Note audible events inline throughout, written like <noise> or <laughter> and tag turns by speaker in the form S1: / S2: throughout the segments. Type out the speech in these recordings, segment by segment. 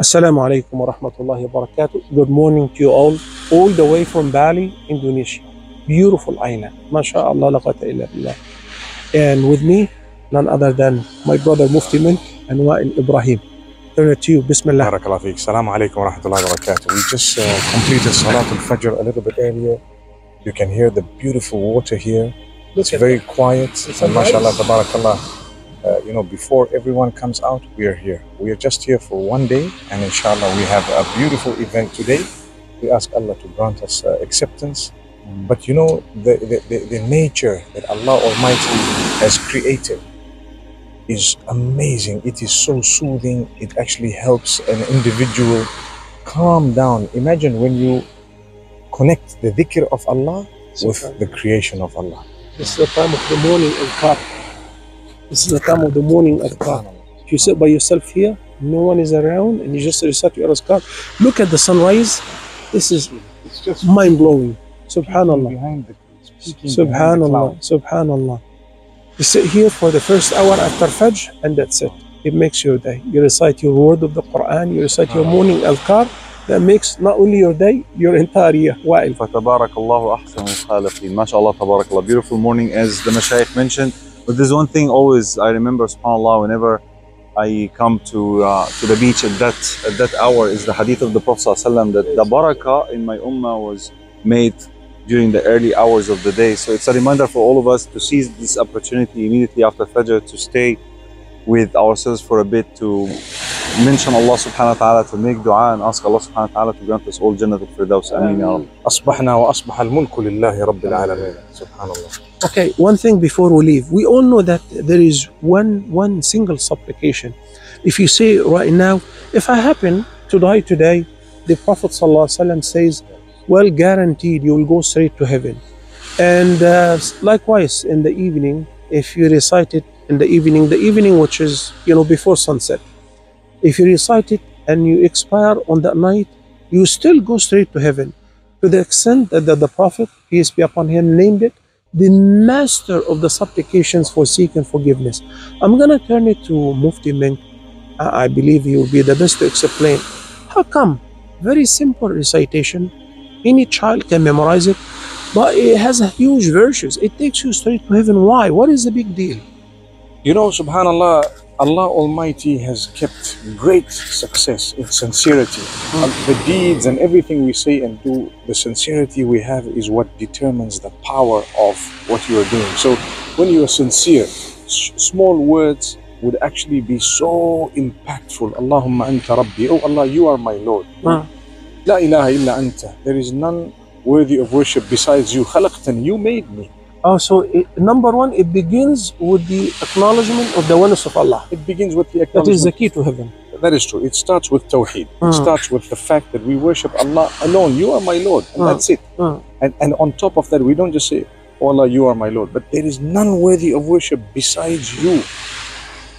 S1: Assalamu alaikum wa rahmatullahi wa barakatuh. Good morning to you all, all the way from Bali, Indonesia. Beautiful island. MashaAllah, la quwwata illa billah. And with me, none other than my brother Mufti Menk and Wael Ibrahim. Turn it to you. Bismillah.
S2: Barakallah feek. Assalamu alaikum wa rahmatullahi wa barakatuh. We just uh, completed Salat al-Fajr a little bit earlier. You can hear the beautiful water here. It's very quiet.
S1: It's
S2: And
S1: nice.
S2: mashallah, tabarakallah. Uh, you know, before everyone comes out, we are here. We are just here for one day, and inshallah, we have a beautiful event today. We ask Allah to grant us uh, acceptance. But you know, the, the, the, the nature that Allah Almighty has created is amazing. It is so soothing. It actually helps an individual calm down. Imagine when you connect the dhikr of Allah with the creation of Allah.
S1: Is the time of the morning adhkar. This is the time of the morning adhkar. If you sit by yourself here, no one is around, and you just recite your adhkar. Look at the sunrise. This is
S2: it's just
S1: mind blowing. Subhanallah. Subhanallah. Subhanallah. You sit here for the first hour after Fajr, and that's it. It makes your day. You recite your word of the Quran, you recite your morning adhkar. That makes not only your day, your entire year.
S3: Wael. Fatabarakallahu Beautiful morning as the Mashaykh mentioned. but there's one thing always I remember subhanallah whenever I come to uh, to the beach at that at that hour is the hadith of the Prophet ﷺ that the barakah in my ummah was made during the early hours of the day so it's a reminder for all of us to seize this opportunity immediately after Fajr to stay with ourselves for a bit to mention Allah subhanahu wa ta'ala to make dua and ask Allah subhanahu wa ta'ala to grant us all Jannah al-Firdaus Ameen ya Rabbi
S2: أصبحنا وأصبح الملك لله رب العالمين سبحان الله
S1: Okay, one thing before we leave. We all know that there is one one single supplication. If you say right now, if I happen to die today, the Prophet ﷺ says, well, guaranteed you will go straight to heaven. And uh, likewise, in the evening, if you recite it in the evening, the evening which is, you know, before sunset, if you recite it and you expire on that night, you still go straight to heaven. To the extent that the, the Prophet, peace be upon him, named it the master of the supplications for seeking forgiveness. I'm gonna turn it to Mufti Menk. I I believe he will be the best to explain. How come? Very simple recitation. Any child can memorize it, but it has huge virtues. It takes you straight to heaven. Why? What is the big deal?
S2: You know, subhanallah, Allah Almighty has kept great success in sincerity.
S1: Mm.
S2: And the deeds and everything we say and do, the sincerity we have is what determines the power of what you are doing. So when you are sincere, small words would actually be so impactful. Allahumma anta rabbi. Oh Allah, you are my Lord.
S1: Mm.
S2: La ilaha illa anta. There is none worthy of worship besides you. Khalaqtani. You made me.
S1: Oh, so it, number one, it begins with the acknowledgement of the oneness of Allah.
S2: It begins with the acknowledgement.
S1: is the key to heaven.
S2: That is true. It starts with Tawheed.
S1: Mm.
S2: It starts with the fact that we worship Allah alone. You are my Lord. And
S1: Mm.
S2: that's it.
S1: Mm.
S2: And, and on top of that, we don't just say, oh Allah, you are my Lord. But there is none worthy of worship besides you.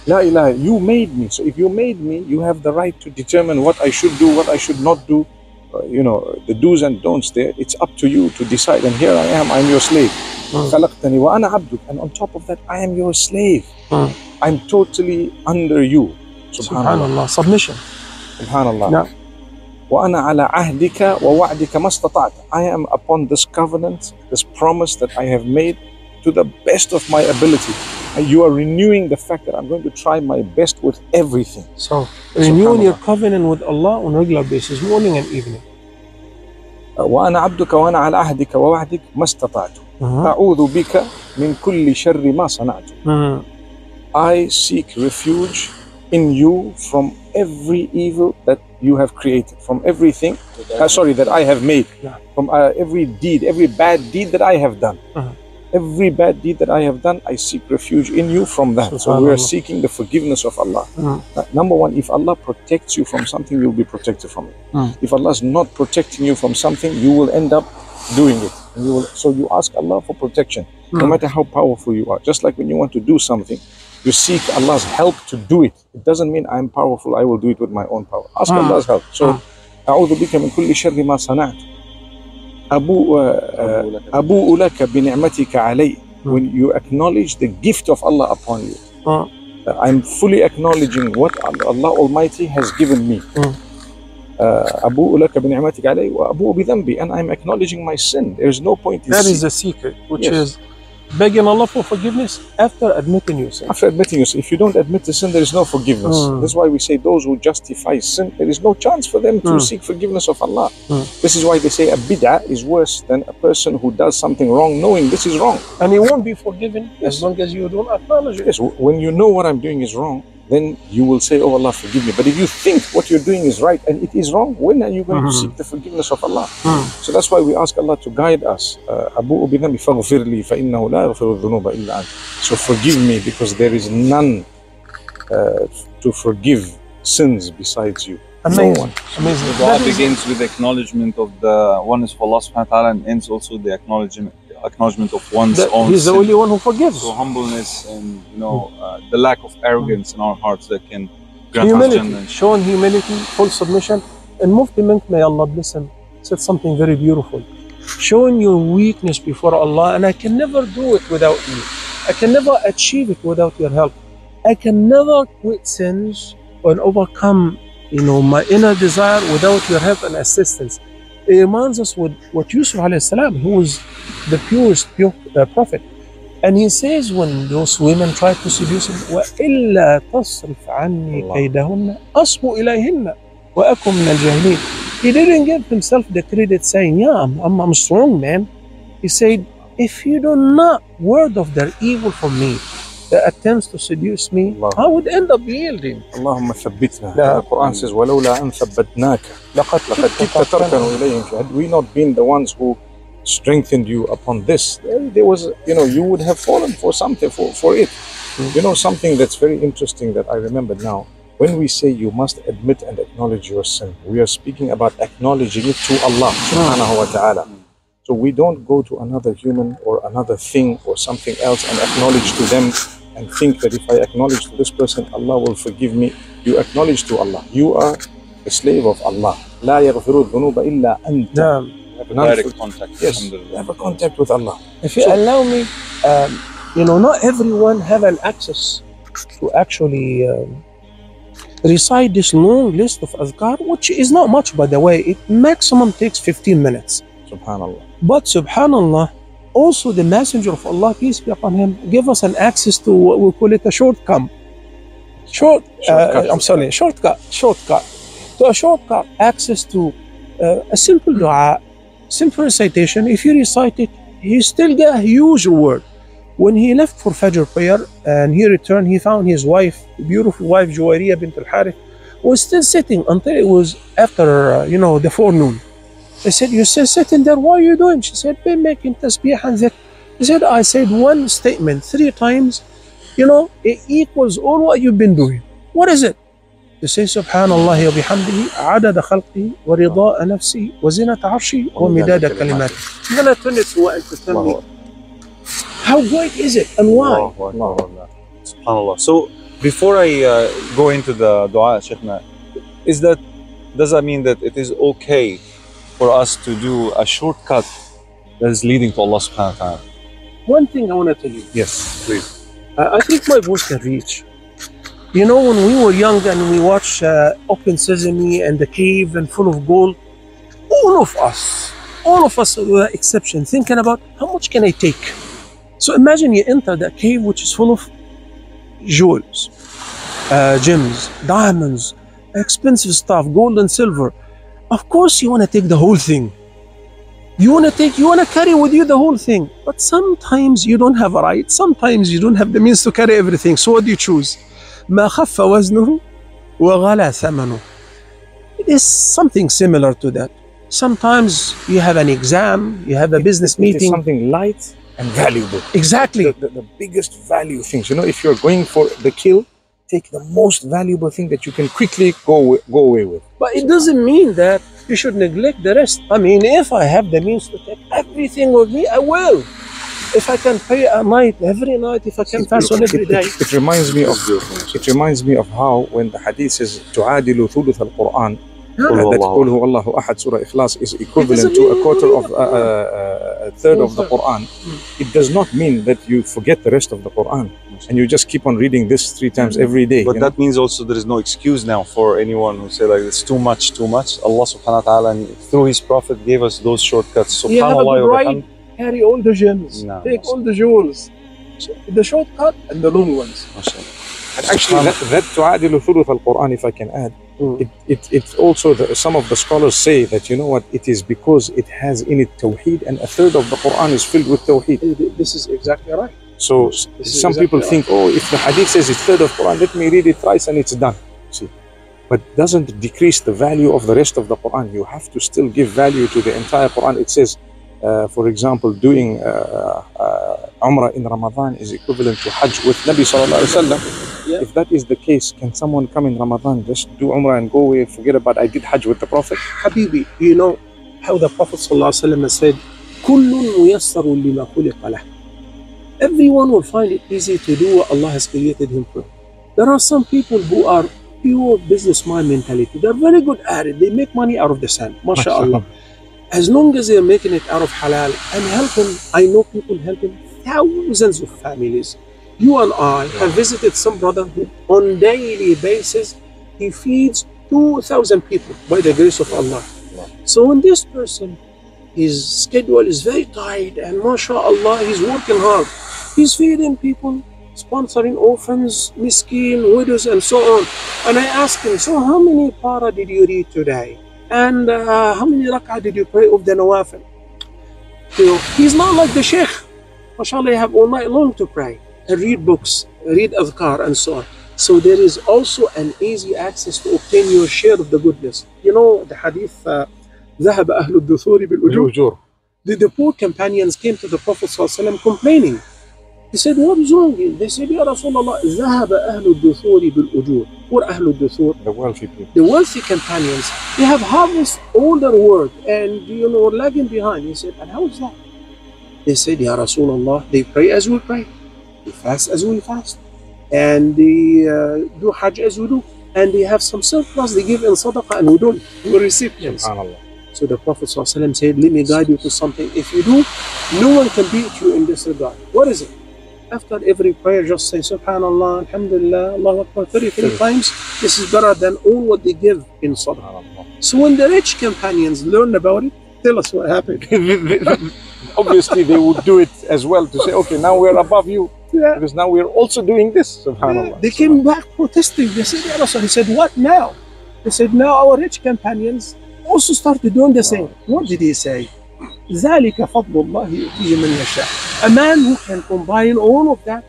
S2: La ilaha. You made me. So if you made me, you have the right to determine what I should do, what I should not do. Uh, you know, the do's and don'ts there. It's up to you to decide. And here I am. I'm your slave.
S1: Mm.
S2: خلقتني وأنا عبدك. And on top of that, I am your slave.
S1: Mm.
S2: I'm totally under you. Subhanallah.
S1: Subhanallah. Submission.
S2: Subhanallah.
S1: Now,
S2: وأنا على عهدك ووعدك ما استطعت. I am upon this covenant, this promise that I have made to the best of my ability. And you are renewing the fact that I'm going to try my best with everything.
S1: So renewing your
S2: Subhanallah.
S1: covenant with Allah on regular basis, morning and evening.
S2: وأنا عبدك وأنا على عهدك ووعدك ما استطعت. أعوذ بك من كل شر ما صنعت.
S1: Mhm.
S2: I seek refuge in you from every evil that you have created, from everything, uh, sorry, that I have made,
S1: Yeah.
S2: from uh, every deed, every bad deed that I have done.
S1: Mhm.
S2: Every bad deed that I have done, I seek refuge in you from that. So we are
S1: Subhanallah.
S2: seeking the forgiveness of Allah.
S1: Mhm.
S2: Uh, number one, if Allah protects you from something, you'll be protected from it.
S1: Mhm.
S2: If Allah is not protecting you from something, you will end up doing it. And you will, so you ask Allah for protection, no
S1: Mhm.
S2: matter how powerful you are. Just like when you want to do something, you seek Allah's help to do it. It doesn't mean I'm powerful, I will do it with my own power. Ask
S1: Mm.
S2: Allah's help. So,
S1: Mm.
S2: أعوذ بك من كل شر ما صنعت. أبوء آه، أبوء لك بنعمتك علي. When you acknowledge the gift of Allah upon you.
S1: Mm.
S2: that I'm fully acknowledging what Allah Almighty has given me.
S1: Mm.
S2: Abu laka bin ni'matik wa Abu and I'm acknowledging my sin. There is no point in
S1: That is the secret, which
S2: yes.
S1: is begging Allah for forgiveness after admitting your sin.
S2: After admitting your sin. If you don't admit the sin, there is no forgiveness.
S1: Mm.
S2: That's why we say those who justify sin, there is no chance for them to
S1: mm.
S2: seek forgiveness of Allah.
S1: Mm.
S2: This is why they say a bid'ah is worse than a person who does something wrong knowing this is wrong.
S1: And he won't be forgiven as long as you don't acknowledge it.
S2: Yes, when you know what I'm doing is wrong, then you will say, Oh Allah, forgive me. But if you think what you're doing is right and it is wrong, when are you going mm -hmm. to
S1: mm-hmm.
S2: seek the forgiveness of Allah?
S1: Mm.
S2: So that's why we ask Allah to guide us. Uh, so forgive me because there is none uh, to forgive sins besides you.
S1: Amazing.
S2: No one.
S1: Amazing.
S3: The dua begins with acknowledgement of the oneness of Allah subhanahu wa ta'ala and ends also the acknowledgement acknowledgement of one's
S1: that
S3: own
S1: he's the
S3: sin.
S1: only one who forgives.
S3: So humbleness and you know uh, the lack of arrogance in our hearts that can grant us
S1: Humility,
S3: Jannah.
S1: showing humility, full submission. And Mufti Menk, may Allah bless him, said something very beautiful. Showing your weakness before Allah, and I can never do it without you. I can never achieve it without your help. I can never quit sins and overcome, you know, my inner desire without your help and assistance It reminds us with what Yusuf alayhi salam, who was the purest pure, uh, prophet. And he says when those women tried to seduce him, وَإِلَّا تَصْرِفْ عَنِّي
S2: Allah.
S3: كيدهن
S1: أصب إليهن وأكن من الجاهلين. He didn't give himself the credit saying, yeah, I'm, I'm, I'm strong, man. He said, if you do not ward off their evil from me, the attempts to seduce me,
S2: Allah.
S1: I would end up yielding.
S2: اللهم ثبتنا
S1: لا.
S2: the Quran says ولولا أن ثبتناك
S1: لقد
S2: لقد كدت تركن إليهم had we not been the ones who strengthened you upon this there, there was you know you would have fallen for something for, for it
S1: Mm.
S2: you know something that's very interesting that I remember now when we say you must admit and acknowledge your sin we are speaking about acknowledging it to Allah subhanahu wa ta'ala so we don't go to another human or another thing or something else and acknowledge to them and think that if I acknowledge to this person, Allah will forgive me. You acknowledge to Allah. You are a slave of Allah. لا يغفر الذنوب إلا أنت.
S1: نعم.
S3: Have a
S2: None
S3: direct
S2: for-
S3: contact.
S2: Yes,
S3: alhamdulillah.
S2: have a contact with Allah.
S1: If you
S2: So-
S1: allow me, um, you know, not everyone have an access to actually um, recite this long list of azkar, which is not much, by the way. It maximum takes 15 minutes.
S2: Subhanallah.
S1: But subhanallah, also the messenger of Allah, peace be upon him, give us an access to what we call it a shortcut. Short, uh, I'm sorry, shortcut, shortcut. To a shortcut, access to uh, a simple dua, simple recitation. If you recite it, he still get a huge reward. When he left for Fajr prayer and he returned, he found his wife, beautiful wife, Juwairiya bint al-Harith, was still sitting until it was after, uh, you know, the forenoon. I said, you're sitting there, what are you doing? She said, been making tasbih and zikr. I said, I said one statement three times, you know, it equals all what you've been doing. What is it? You say, Subhanallah wa bihamdihi, adada khalqihi, wa rida'a nafsi, wa zinata arshi, wa midada kalimati. I'm going to turn it to what to tell me. How great is it and why?
S3: SubhanAllah. So before I uh, go into the dua, Shaykhna, is that, does that mean that it is okay for us to do a shortcut that is leading to Allah subhanahu wa ta'ala?
S1: One thing I want to tell you.
S2: Yes, please.
S1: Uh, I think my voice can reach. You know, when we were young and we watched uh, Open Sesame and the cave and full of gold, all of us, all of us without exception, thinking about how much can I take? So imagine you enter that cave which is full of jewels, uh, gems, diamonds, expensive stuff, gold and silver. Of course, you want to take the whole thing. You want to take, you want to carry with you the whole thing. But sometimes you don't have a right. Sometimes you don't have the means to carry everything. So what do you choose? ما خف وزنه وغلى ثمنه. It is something similar to that. Sometimes you have an exam, you have a business
S2: It is
S1: meeting.
S2: something light and valuable.
S1: Exactly.
S2: The, the, the biggest value things. You know, if you're going for the kill, take the most valuable thing that you can quickly go go away with.
S1: But it doesn't mean that you should neglect the rest. I mean, if I have the means to take everything with me, I will. If I can pray a night every night, if I can fast on every
S2: It,
S1: day.
S2: it, it reminds me of it reminds me of how when the hadith says تعادل ثلث القرآن
S1: Yeah.
S3: Qul
S2: that
S3: huwallahu
S2: Qul huwallahu ahad Surah Ikhlas is equivalent
S1: doesn't
S2: to a
S1: mean
S2: quarter of
S1: only
S2: uh, uh, a third of the
S1: One-third.
S2: Quran. It does not mean that you forget the rest of the Quran and you just keep on reading this three times every day.
S3: But
S2: you know?
S3: that means also there is no excuse now for anyone who say like it's too much, too much. Allah subhanahu wa ta'ala and through his prophet gave us those shortcuts.
S1: You have a
S3: Subhanallah
S1: good
S3: wa
S1: right.
S3: bihamd.
S1: Carry all the gems.
S3: No,
S1: Take
S3: no.
S1: all the jewels. The shortcut and the long ones.
S3: MashaAllah.
S2: And actually, that, that تعادل ثلث Quran, if I can add,
S1: Mm.
S2: it, it, it's also the, some of the scholars say that you know what it is because it has in it Tawheed and a third of the Quran is filled with Tawheed.
S1: This is exactly right.
S2: So
S1: This
S2: some
S1: exactly
S2: people
S1: right.
S2: think, oh, if the Hadith says it's third of Quran, let me read it thrice and it's done. See, but doesn't decrease the value of the rest of the Quran. You have to still give value to the entire Quran. It says, uh, for example, doing uh, uh, Umrah in Ramadan is equivalent to Hajj with Nabi Sallallahu Alaihi Wasallam.
S1: Yeah.
S2: If that is the case, can someone come in Ramadan, just do Umrah and go away, forget about I did Hajj with the Prophet?
S1: Habibi, you know how the Prophet said, Everyone will find it easy to do what Allah has created him for. There are some people who are pure businessman mentality. They're very good at it. They make money out of the sand, mashallah. As long as they're making it out of halal and helping, I know people helping thousands of families. You and I have visited some brother who on daily basis he feeds 2,000 people by the grace of Allah. So when this person, his schedule is very tight and mashallah, he's working hard. He's feeding people, sponsoring orphans, miskin, widows, and so on. And I asked him, so how many para did you read today? And uh, how many rak'ah did you pray of the nawafil? Know, he's not like the sheikh. MashaAllah, you have all night long to pray read books, read adhkar, and so on. So there is also an easy access to obtain your share of the goodness. You know the hadith, uh, ذهب أهل الدثور بالأجور.
S2: Ujur.
S1: The, the poor companions came to the Prophet ﷺ complaining. He said, what is wrong? They said, Ya Rasulullah, ذهب أهل الدثور بالأجور. What أهل الدثور?
S2: The wealthy people.
S1: The wealthy companions, they have harvested all their work and, you know, lagging behind. He said, and how is that? They said, Ya Rasulullah, they pray as we pray. Fast as we fast. And they uh, do Hajj as we do. And they have some surplus they give in sadaqah and we don't. We recipients. So the Prophet ﷺ said, Let me guide you to something. If you do, no one can beat you in this regard. What is it? After every prayer, just say Subhanallah, Alhamdulillah, Allahu Akbar 33 times. This is better than all what they give in Sadaqah. So when the rich companions learn about it, tell us what happened. <laughs>
S2: Obviously, they would do it as well to say, okay, now we're above you
S1: Yeah.
S2: because now we're also doing this. Subhanallah.
S1: They came back protesting. They said, Ya Rasul. He said, What now? They said, Now our rich companions also started doing the same. What did he say? ذلك فضل الله يؤتيه من يشاء. A man who can combine all of that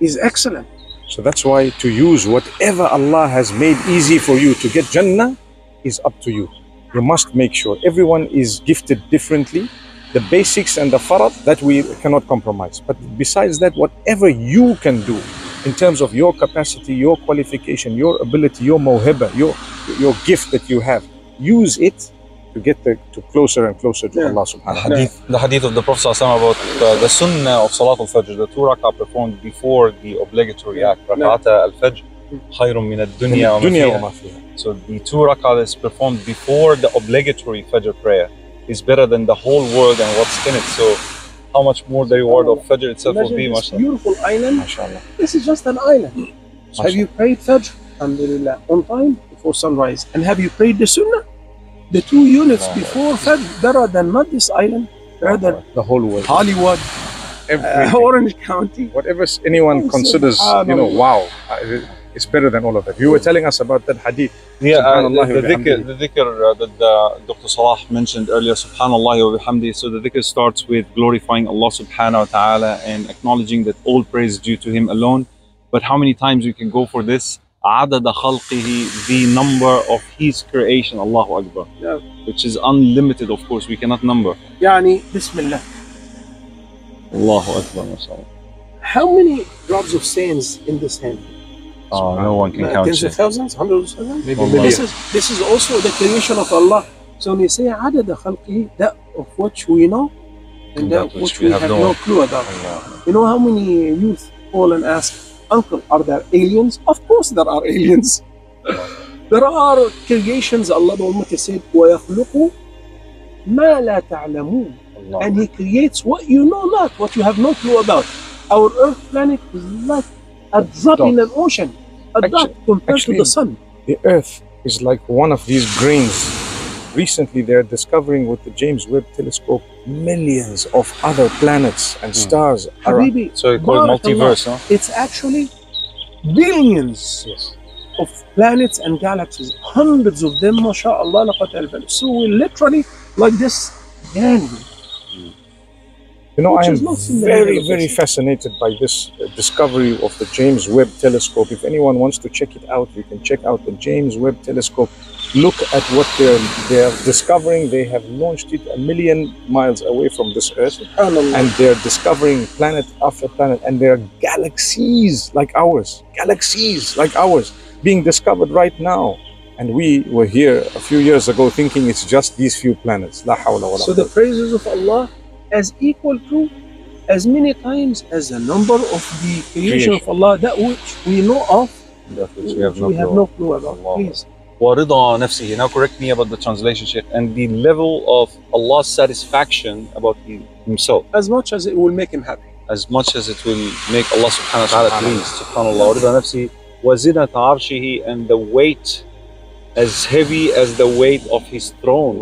S1: is excellent.
S2: So that's why to use whatever Allah has made easy for you to get Jannah is up to you. You must make sure everyone is gifted differently. The basics and the farad that we cannot compromise. But besides that, whatever you can do in terms of your capacity, your qualification, your ability, your mawhiba, your your gift that you have, use it to get the, to closer and closer to
S1: Yeah.
S2: Allah subhanahu wa ta'ala.
S3: hadith, the hadith of the Prophet ﷺ about uh, the sunnah of Salat al-Fajr, the two rak'ah performed before the obligatory act, rak'ata al-Fajr, khayrun min ad-dunya wa ma
S2: Dunya
S3: fiha.
S2: wa.
S3: So the two rak'ah that's performed before the obligatory Fajr prayer is better than the whole world and what's in it. So how much more the reward of Fajr itself will be,
S1: this
S3: mashallah.
S1: beautiful island.
S2: MashaAllah.
S1: This is just an island. So have you prayed Fajr, alhamdulillah, on time before sunrise? And have you prayed the Sunnah? The two units before Fajr, better than not this island, better than
S2: The whole world.
S1: Hollywood, uh, Orange County.
S2: whatever anyone
S1: Oh,
S2: considers, you know, wow, uh, it's better than all of that. You were telling us about that hadith.
S3: Yeah, uh,
S2: Subhanallah
S3: the,
S2: wa
S3: the dhikr,
S2: bihamdihi.
S3: the dhikr uh, that uh, Dr. Salah mentioned earlier, Subhanallah wa bihamdi. So the dhikr starts with glorifying Allah subhanahu wa ta'ala and acknowledging that all praise is due to Him alone. But how many times we can go for this? عدد خلقه, the number of His creation, Allahu Akbar.
S1: Yeah.
S3: Which is unlimited, of course, we cannot number.
S1: Yani, Bismillah.
S3: Allahu Akbar, mashallah.
S1: How many drops of sands in this hand?
S3: Oh, no one can
S1: Uh,
S3: count
S1: Tens of
S3: it.
S1: thousands, hundreds of thousands?
S2: Maybe
S3: Wallah.
S1: This
S2: millions.
S1: is, this is also the creation of Allah. So when you say عدد خلقه, that of which we know, and that, which we have, no clue about. You know how many youth call and ask, Uncle, are there aliens? Of course there are aliens. <laughs> There are creations Allah the Almighty said وَيَخْلُقُ مَا لَا تَعْلَمُونَ
S2: Allah.
S1: and He creates what you know not, what you have no clue about. Our Earth planet is like a drop in an ocean, a
S2: Actu-
S1: dot compared to the sun.
S2: the Earth is like one of these grains. Recently, they're discovering with the James Webb Telescope millions of other planets and hmm. stars. around.
S1: Habibi,
S3: So you call it
S1: Barakallah.
S3: multiverse, huh?
S1: It's actually billions
S2: Yes.
S1: of planets and galaxies, hundreds of them, mashallah. la quwwata. So we literally like this gang.
S2: You know, I am
S1: not in the
S2: very, very fascinated by this uh, discovery of the James Webb Telescope. If anyone wants to check it out, you can check out the James Webb Telescope. Look at what they're they're discovering. They have launched it a million miles away from this Earth, and they're discovering planet after planet, and there are galaxies like ours, galaxies like ours being discovered right now. And we were here a few years ago thinking it's just these few planets. La hawla wa la
S1: So the praises of Allah as equal to as many times as the number of the creation of Allah that which we know of,
S3: That which
S1: which
S3: we have no
S1: we have
S3: clue.
S1: no clue about.
S3: Allah.
S1: Please.
S3: ورضا نفسه now correct me about the translation Sheikh and the level of Allah's satisfaction about he- himself
S1: As much as it will make him happy.
S3: as much as it will make Allah subhanahu wa ta'ala
S2: Subhanallah.
S3: pleased subhanallah ورضا نفسه وزنة عرشه and the weight as heavy as the weight of his throne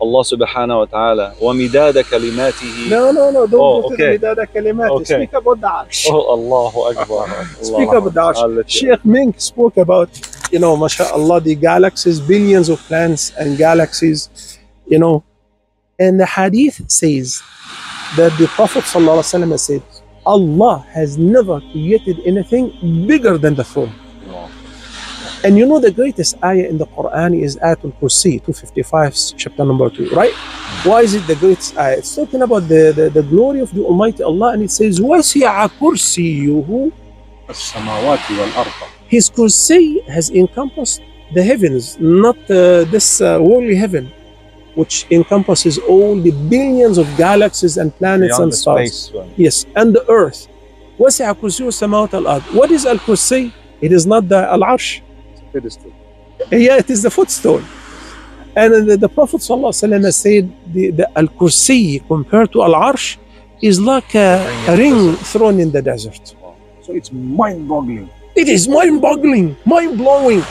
S3: Allah subhanahu wa ta'ala ومداد كلماته
S1: No, no, no. Don't
S3: Oh,
S1: go
S3: okay.
S1: to the Midada Kalimat.
S3: Okay.
S1: Speak about Arsh.
S3: oh Allahu Akbar
S1: Speak
S3: Allah.
S1: about
S3: you-
S1: Sheikh Mink spoke about, you know, mashallah, the galaxies, billions of planets and galaxies, you know. And the hadith says that the Prophet ﷺ said, Allah has never created anything bigger than the throne. And you know the greatest ayah in the Quran is Ayatul Kursi, 255, chapter number 2, right? Why is it the greatest ayah? It's talking about the, the, the glory of the Almighty Allah and it says, وَسِعَ كُرْسِيُّهُ
S2: السماوات والأرض
S1: his kursi has encompassed the heavens, not uh, this uh, worldly heaven, which encompasses all the billions of galaxies and planets
S3: Beyond
S1: and
S3: the
S1: stars.
S3: space one.
S1: Yes, and the earth. وسع كرسيه السماوات والأرض. What is al-kursi? It is not the al-arsh.
S2: pedestal.
S1: Yeah, it is the footstool. And the, the Prophet ﷺ said the, the al-kursi compared to al-arsh is like a, a ring thrown in the desert.
S2: So it's mind-boggling.
S1: It is mind-boggling, mind-blowing.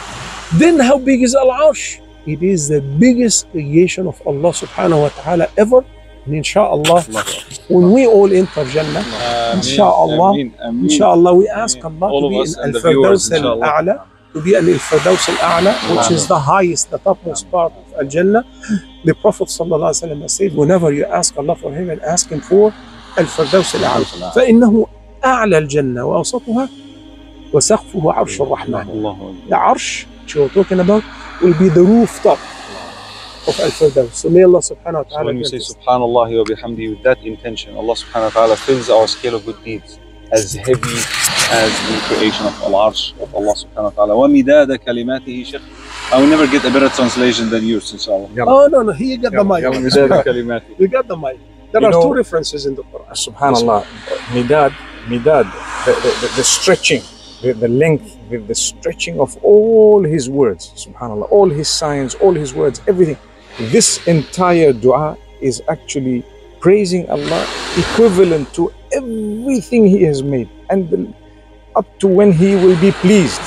S1: Then how big is Al-Arsh? It is the biggest creation of Allah subhanahu wa ta'ala ever. And inshallah, when we all enter Jannah, Inshallah.
S3: Ameen, ameen.
S1: inshallah we ask Allah to be in
S3: and the viewers,
S1: Al-Firdaus al-A'la, to be in Al-Firdaus al-A'la, which is the highest, the topmost part of Al-Jannah. The Prophet wasallam said, whenever you ask Allah for heaven, ask Him for Al-Firdaus al-A'la. فإنه أعلى الجنة وأوسطها وسقفه عرش الرحمن. The arsh which you're talking about will be the rooftop of Al Firdaus. So may Allah subhanahu wa
S3: So
S1: ta'ala.
S3: when we
S1: grant
S3: say. Subhanallah wa bihamdi with that intention, Allah subhanahu wa ta'ala fills our scale of good deeds as heavy as the creation of Al Arsh of Allah subhanahu wa ta'ala. وَمِدَادَ كَلِمَاتِهِ Shaykh. I will never get a better translation than yours, inshallah.
S1: Oh no no, he got the mic.
S2: Yalla,
S3: مِدَادَ كَلِمَاتِهِ
S1: You got the mic. There
S2: You
S1: are
S2: know-
S1: two references in the Quran.
S2: Subhanallah. Midad, midad, the, the, the, the stretching, the, the length, the, the stretching of all his words. Subhanallah. All his signs, all his words, everything. This entire dua is actually praising Allah equivalent to everything He has made and up to when He will be pleased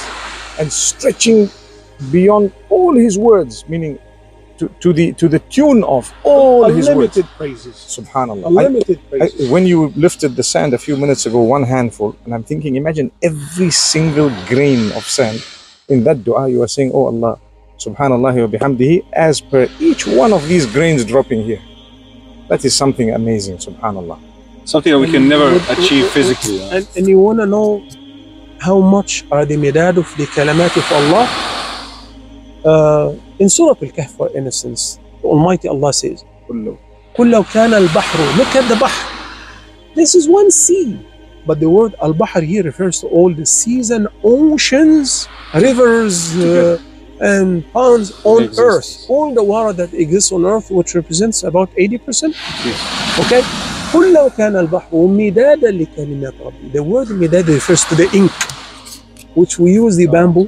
S2: and stretching beyond all His words, meaning to, to the to the tune of all His words.
S1: Unlimited praises.
S2: Subhanallah.
S1: Unlimited
S2: I,
S1: praises.
S2: when you lifted the sand a few minutes ago, one handful, and I'm thinking, imagine every single grain of sand in that dua you are saying, Oh Allah, subhanallah wa bihamdihi, as per each one of these grains dropping here. That is something amazing, subhanallah.
S3: Something that we can never
S1: Would- would-
S3: achieve
S1: would-
S3: physically. huh?
S1: And, and you want to know how much are the midad of the kalamat of Allah? Uh, in Surah Al-Kahf, for instance, the Almighty Allah says,
S2: كله.
S1: قل لو كان البحر look at the bahr this is one sea but the word al-bahr here refers to all the seas and oceans rivers uh, and ponds on
S3: Exists.
S1: earth all the water that exists on earth which represents about 80% okay قل لو كان البحر مدادا لكلمات ربي the word مداد refers to the ink which we use the bamboo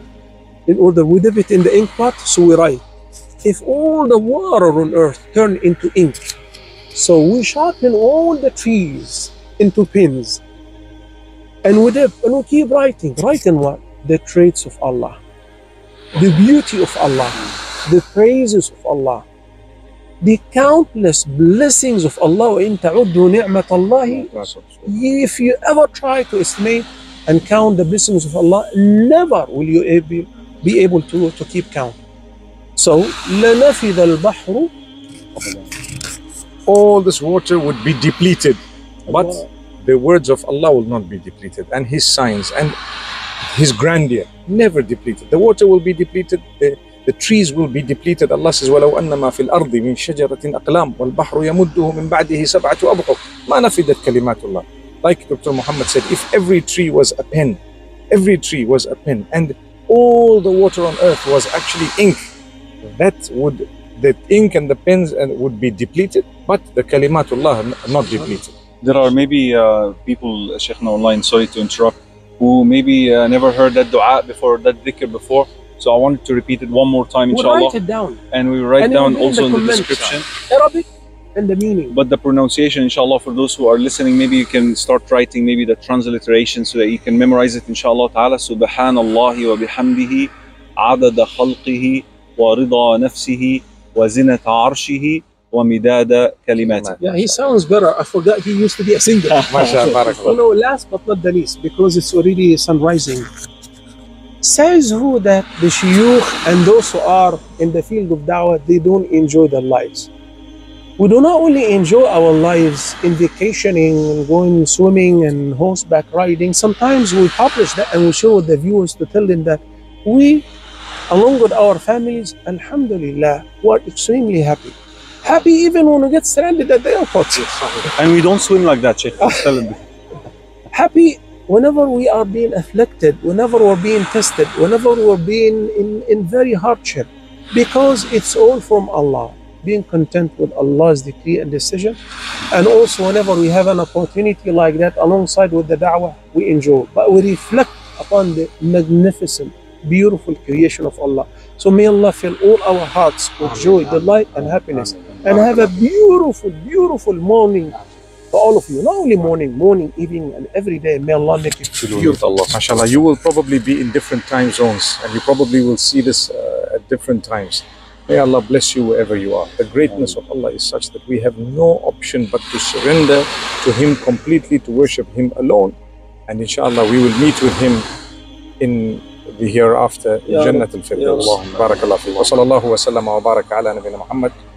S1: in order we dip it in the ink pot, so we write. If all the water on earth turn into ink, so we sharpen all the trees into pins, and we dip and we keep writing. Writing what? The traits of Allah, the beauty of Allah, the praises of Allah, the countless blessings of Allah. وَإِن تَعُدُّوا نِعْمَةَ اللَّهِ if you ever try to estimate and count the blessings of Allah, never will you able, be able to, to keep count. So, لَنَفِذَ الْبَحْرُ
S2: all this water would be depleted, but the words of Allah will not be depleted, and His signs and His grandeur never depleted. The water will be depleted. The, the trees will be depleted. Allah says, "ولو أن ما في الأرض من شجرة أقلام والبحر يمده من بعده سبعة أبحر ما نفدت كلمات الله." Like Dr. Muhammad said, if every tree was a pen, every tree was a pen, and all the water on earth was actually ink, that would the ink and the pens and would be depleted, but the kalimatullah n- not depleted.
S3: There are maybe uh, people, Sheikhna online, sorry to interrupt, who maybe uh, never heard that dua before, that dhikr before. So I wanted to repeat it one more time,
S1: we
S3: inshallah.
S1: write it down.
S3: And we write
S1: And
S3: down
S1: be in
S3: also
S1: the
S3: in the description.
S1: Arabic and the meaning.
S3: But the pronunciation, inshallah, for those who are listening, maybe you can start writing maybe the transliteration so that you can memorize it, inshallah ta'ala. Subhanallahi wa bihamdihi, adada khalqihi, wa rida nafsihi, wa zinata arshihi, wa midada.
S1: Yeah, he sounds better. I forgot he used to be a singer. <laughs> You know, last but not the least, because it's already sun rising. Says who that the shuyukh and those who are in the field of da'wah, they don't enjoy their lives. We do not only enjoy our lives in vacationing and going swimming and horseback riding, sometimes we publish that and we show the viewers to tell them that we, along with our families, alhamdulillah, were extremely happy. Happy even when we get stranded at the airport.
S3: And we don't swim like that, Sheikh. Let's tell them. <laughs>
S1: happy whenever we are being afflicted, whenever we're being tested, whenever we're being in, in very hardship, because it's all from Allah. Being content with Allah's decree and decision, and also whenever we have an opportunity like that alongside with the da'wah, we enjoy. But we reflect upon the magnificent, beautiful creation of Allah. So may Allah fill all our hearts with joy, delight, and happiness, and have a beautiful, beautiful morning for all of you. Not only morning, morning, evening, and every day. May Allah make it beautiful.
S2: MashaAllah, you will probably be in different time zones and you probably will see this uh, at different times. May Allah bless you wherever you are. The greatness of Allah is such that we have no option but to surrender to Him completely, to worship Him alone. And inshallah, we will meet with Him in the hereafter, in Jannat al-Firdaus.
S1: Ya
S2: Barakallah fiik. Wa sallallahu wa sallam wa baraka ala nabina Muhammad.